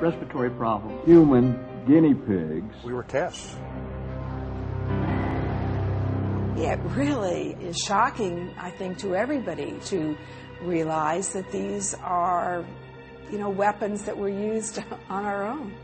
respiratory problems. Human guinea pigs. We were tests. It really is shocking, I think, to everybody to realize that these are, you know, weapons that were used on our own.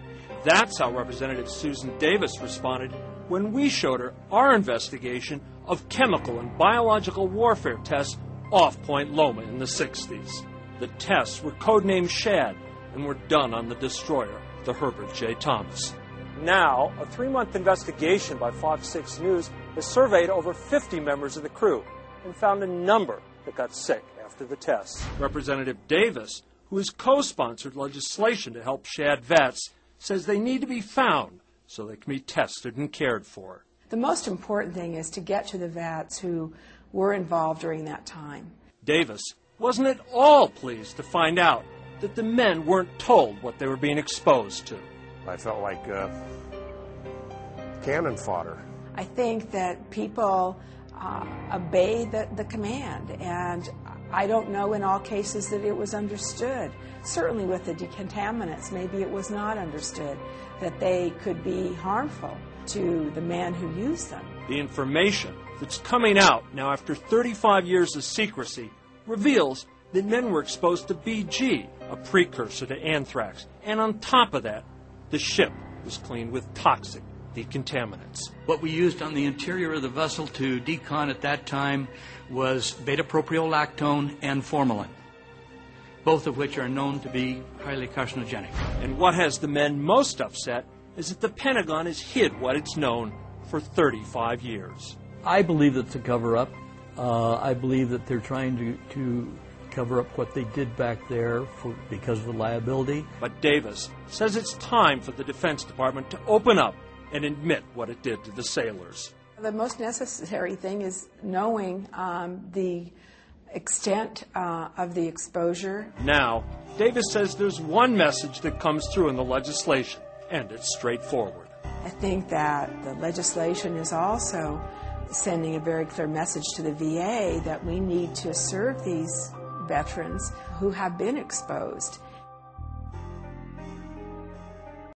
That's how Representative Susan Davis responded when we showed her our investigation of chemical and biological warfare tests off Point Loma in the 60s. The tests were codenamed SHAD and were done on the destroyer, the Herbert J. Thomas. Now, a three month investigation by Fox 6 News has surveyed over 50 members of the crew and found a number that got sick after the tests. Representative Davis, who has co sponsored legislation to help SHAD vets, says they need to be found so they can be tested and cared for. The most important thing is to get to the vets who were involved during that time. Davis wasn't at all pleased to find out that the men weren't told what they were being exposed to. I felt like uh, cannon fodder. I think that people uh, obey the, the command, and I don't know in all cases that it was understood. Certainly with the decontaminants, maybe it was not understood that they could be harmful to the man who used them. The information that's coming out now after 35 years of secrecy reveals that men were exposed to BG, a precursor to anthrax. And on top of that, the ship was cleaned with toxic decontaminants. What we used on the interior of the vessel to decon at that time was beta propiolactone and formalin, both of which are known to be highly carcinogenic. And what has the men most upset is that the Pentagon has hid what it's known for 35 years. I believe it's a cover up. Uh, I believe that they're trying to, to cover up what they did back there for, because of the liability. But Davis says it's time for the Defense Department to open up and admit what it did to the sailors. The most necessary thing is knowing um, the extent uh, of the exposure. Now, Davis says there's one message that comes through in the legislation, and it's straightforward. I think that the legislation is also sending a very clear message to the VA that we need to serve these veterans who have been exposed.